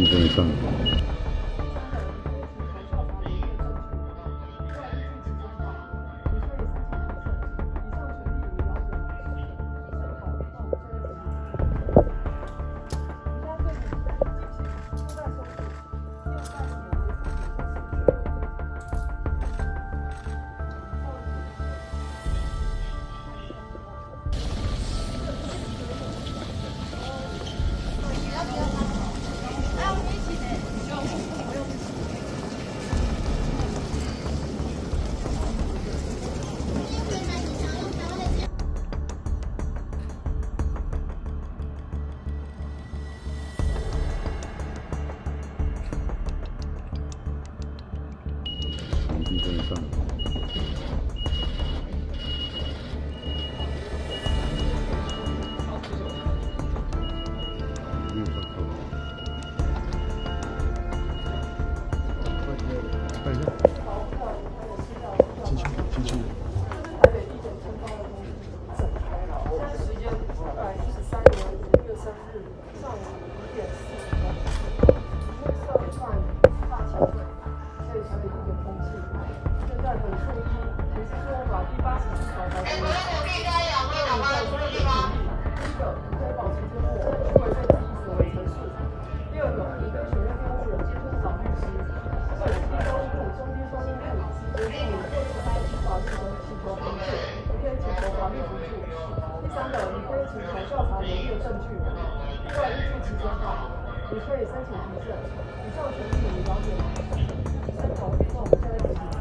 你真棒场地以上。右上头。快点，进去，进去。现在时间一百一十三年五月三日上午一点他法律的请求凭据，你可以请求法律辅助。第三个，你可以请求调查有力的证据。另